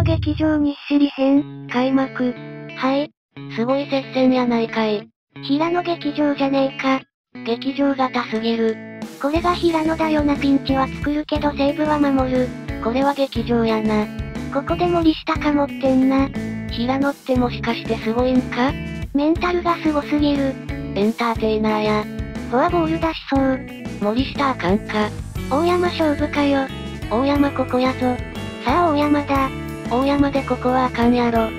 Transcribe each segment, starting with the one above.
野劇場日誌り編、開幕。はい。すごい接戦やないかい。平野劇場じゃねえか。劇場型すぎる。これが平野だよなピンチは作るけど西武は守る。これは劇場やな。ここで森下かもってんな。平野ってもしかしてすごいんか？メンタルがすごすぎる。エンターテイナーや。フォアボール出しそう。森下あかんか。大山勝負かよ。大山ここやぞ。さあ大山だ。大山でここはあかんやろ。くっ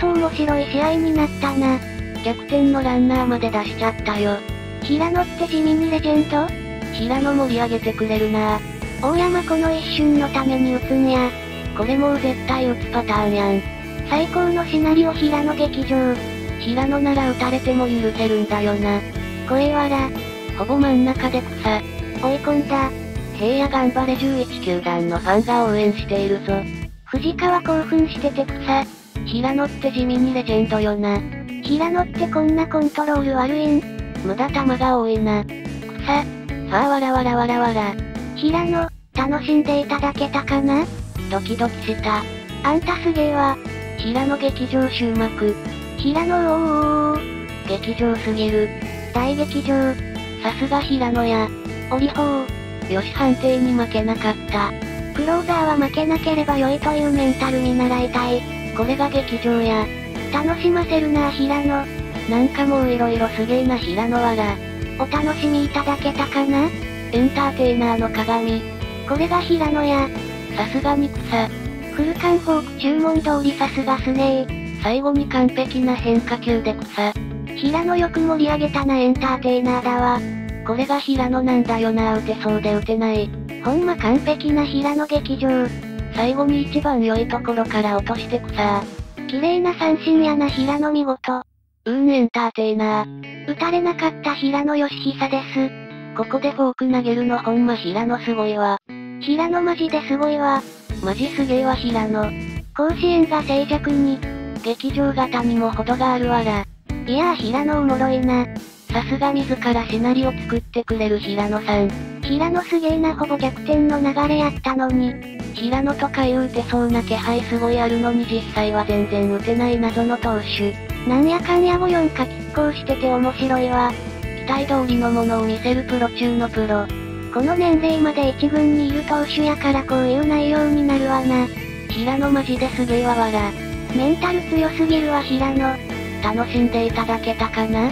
そ面白い試合になったな。逆転のランナーまで出しちゃったよ。平野って地味にレジェンド？平野盛り上げてくれるな大山この一瞬のために打つんや。これもう絶対打つパターンやん。最高のシナリオ平野劇場。平野なら打たれても許せるんだよな。声わら。ほぼ真ん中で草。追い込んだ。平野頑張れ11球団のファンが応援しているぞ。藤川興奮してて草。平野って地味にレジェンドよな。平野ってこんなコントロール悪いん無駄球が多いな。草。ファーわらわらわらわら。平野、楽しんでいただけたかな？ドキドキした。あんたすげえわ。平野劇場終幕。平野おーおー劇場すぎる。大劇場。さすが平野や。おりほー。よし判定に負けなかった。クローザーは負けなければ良いというメンタル見習いたい。これが劇場や。楽しませるなあ平野。なんかもう色々すげえな平野わら。お楽しみいただけたかな？エンターテイナーの鏡。これが平野や。さすがに草。フルカンフォーク注文通りさすがすね最後に完璧な変化球で草。平野よく盛り上げたなエンターテイナーだわ。これが平野なんだよな打てそうで打てない。ほんま完璧な平野劇場。最後に一番良いところから落として草。綺麗な三振やな平野見事。うーんエンターテイナー。打たれなかった平野義久です。ここでフォーク投げるのほんま平野すごいわ。平野マジですごいわ。マジすげえわ平野。甲子園が静寂に。劇場型にも程があるわら。いやー平野おもろいな。さすが自らシナリオ作ってくれる平野さん。平野すげえなほぼ逆転の流れやったのに。平野とか言うてそうな気配すごいあるのに実際は全然打てない謎の投手。なんやかんや5、4か拮抗してて面白いわ。期待通りのものを見せるプロ中のプロ。この年齢まで一軍にいる投手やからこういう内容になるわな。平野マジですげえわわら。メンタル強すぎるわ平野。楽しんでいただけたかな？